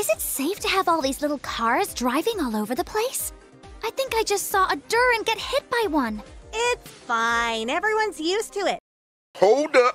Is it safe to have all these little cars driving all over the place? I think I just saw a Durin get hit by one. It's fine. Everyone's used to it. Hold up.